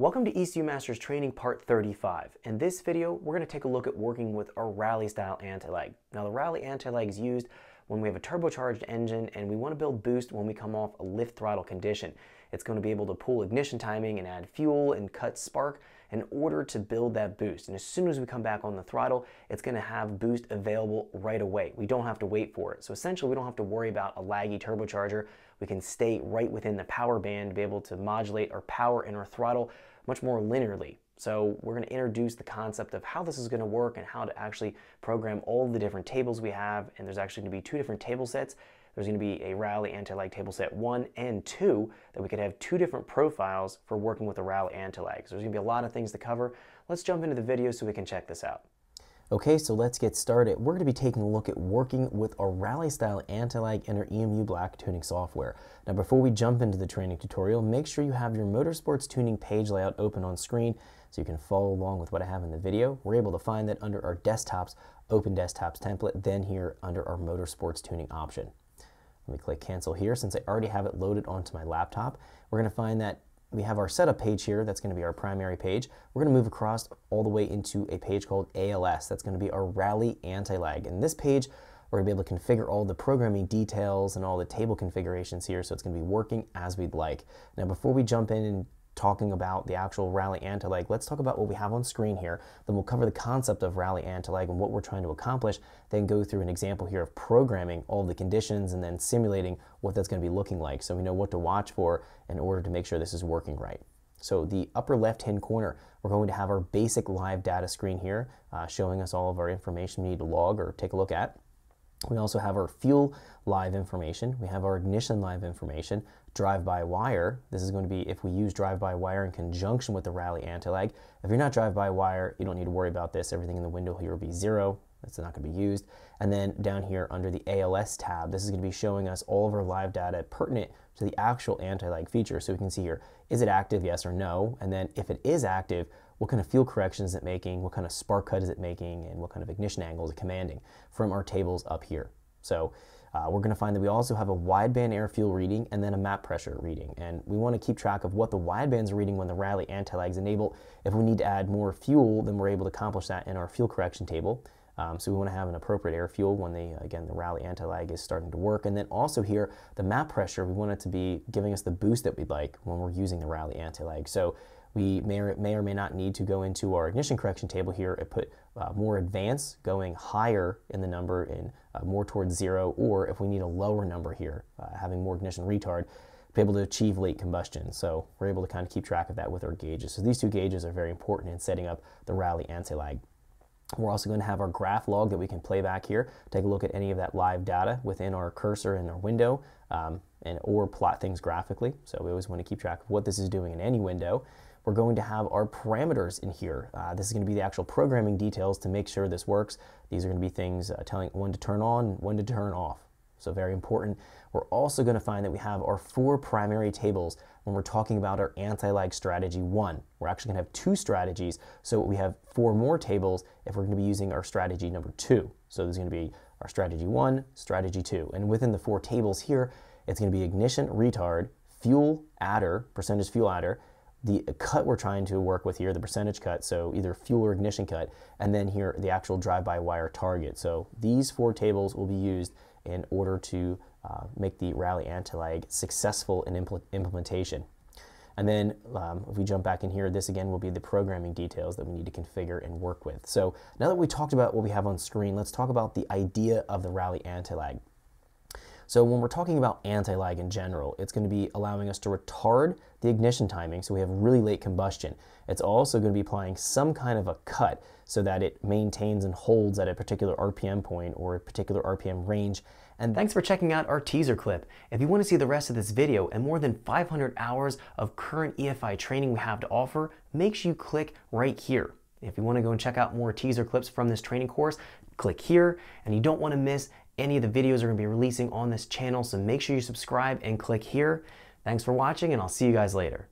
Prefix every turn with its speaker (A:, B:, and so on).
A: Welcome to ECU Masters Training Part 35. In this video, we're going to take a look at working with a rally style anti-lag. Now the rally anti-lag is used when we have a turbocharged engine and we want to build boost when we come off a lift throttle condition. It's going to be able to pull ignition timing and add fuel and cut spark in order to build that boost. And as soon as we come back on the throttle, it's going to have boost available right away. We don't have to wait for it. So essentially, we don't have to worry about a laggy turbocharger. We can stay right within the power band be able to modulate our power and our throttle much more linearly. So we're going to introduce the concept of how this is going to work and how to actually program all the different tables we have. And there's actually going to be two different table sets. There's going to be a Rally anti-lag table set 1 and 2 that we could have two different profiles for working with a Rally anti-lag. So there's going to be a lot of things to cover. Let's jump into the video so we can check this out.
B: Okay, so let's get started. We're going to be taking a look at working with a rally style anti-lag in our EMU Black tuning software. Now before we jump into the training tutorial, make sure you have your motorsports tuning page layout open on screen so you can follow along with what I have in the video. We're able to find that under our desktops, open desktops template, then here under our motorsports tuning option. Let me click cancel here since I already have it loaded onto my laptop. We're going to find that we have our setup page here. That's going to be our primary page. We're going to move across all the way into a page called ALS. That's going to be our Rally Anti-Lag. And this page, we're going to be able to configure all the programming details and all the table configurations here. So it's going to be working as we'd like. Now, before we jump in and talking about the actual rally anti-lag, let's talk about what we have on screen here. Then we'll cover the concept of rally anti-lag and what we're trying to accomplish. Then go through an example here of programming all the conditions and then simulating what that's going to be looking like so we know what to watch for in order to make sure this is working right. So the upper left-hand corner, we're going to have our basic live data screen here uh, showing us all of our information we need to log or take a look at. We also have our fuel live information. We have our ignition live information, drive-by-wire. This is going to be if we use drive-by-wire in conjunction with the rally anti-lag. If you're not drive-by-wire, you don't need to worry about this. Everything in the window here will be zero. That's not going to be used. And then down here under the ALS tab, this is going to be showing us all of our live data pertinent to the actual anti-lag feature. So we can see here, is it active, yes or no? And then if it is active, what kind of fuel correction is it making, what kind of spark cut is it making, and what kind of ignition angle is it commanding from our tables up here. So uh, we're going to find that we also have a wideband air fuel reading and then a map pressure reading. And we want to keep track of what the widebands are reading when the rally anti-lag is enabled. If we need to add more fuel, then we're able to accomplish that in our fuel correction table. Um, so we want to have an appropriate air fuel when the, again, the rally anti-lag is starting to work. And then also here, the map pressure, we want it to be giving us the boost that we'd like when we're using the rally anti-lag. So we may or, may or may not need to go into our ignition correction table here and put uh, more advanced, going higher in the number and uh, more towards zero, or if we need a lower number here, uh, having more ignition retard, to be able to achieve late combustion. So we're able to kind of keep track of that with our gauges. So these two gauges are very important in setting up the rally anti-lag. We're also going to have our graph log that we can play back here, take a look at any of that live data within our cursor in our window, um, and or plot things graphically. So we always want to keep track of what this is doing in any window we're going to have our parameters in here. Uh, this is going to be the actual programming details to make sure this works. These are going to be things uh, telling when to turn on, when to turn off. So very important. We're also going to find that we have our four primary tables when we're talking about our anti-lag strategy one. We're actually going to have two strategies, so we have four more tables if we're going to be using our strategy number two. So there's going to be our strategy one, strategy two. And within the four tables here, it's going to be ignition retard, fuel adder, percentage fuel adder, the cut we're trying to work with here, the percentage cut, so either fuel or ignition cut, and then here the actual drive-by-wire target. So these four tables will be used in order to uh, make the rally anti-lag successful in impl implementation. And then um, if we jump back in here, this again will be the programming details that we need to configure and work with. So now that we talked about what we have on screen, let's talk about the idea of the rally anti-lag. So when we're talking about anti-lag in general, it's going to be allowing us to retard the ignition timing so we have really late combustion. It's also going to be applying some kind of a cut so that it maintains and holds at a particular RPM point or a particular RPM range.
A: And thanks for checking out our teaser clip. If you want to see the rest of this video and more than 500 hours of current EFI training we have to offer, make sure you click right here. If you want to go and check out more teaser clips from this training course, click here. And you don't want to miss any of the videos are going to be releasing on this channel, so make sure you subscribe and click here. Thanks for watching, and I'll see you guys later.